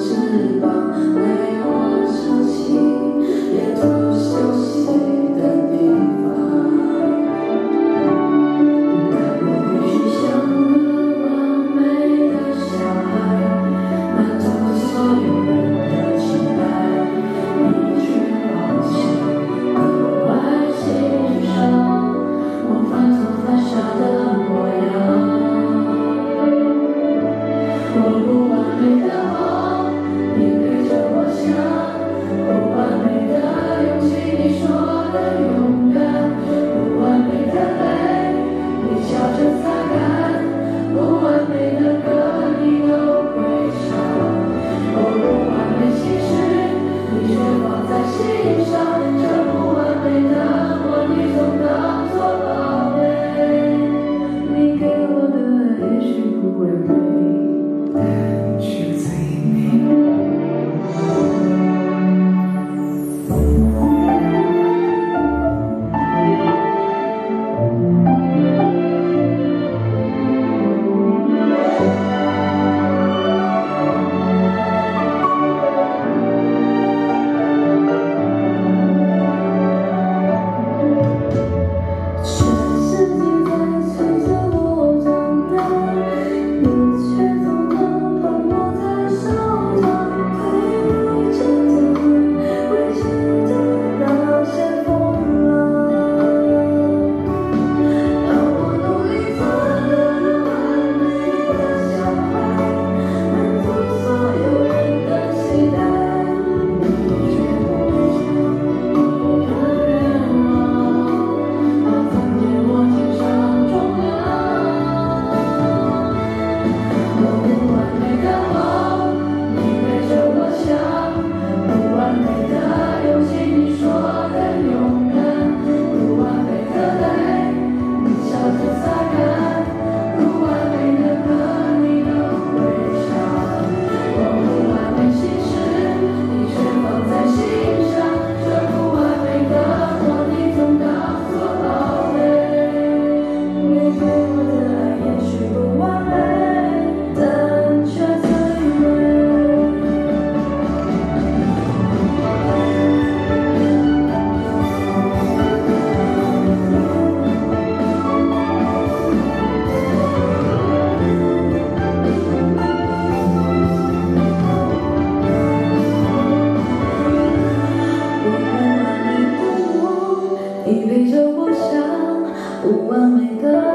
翅膀为不完美的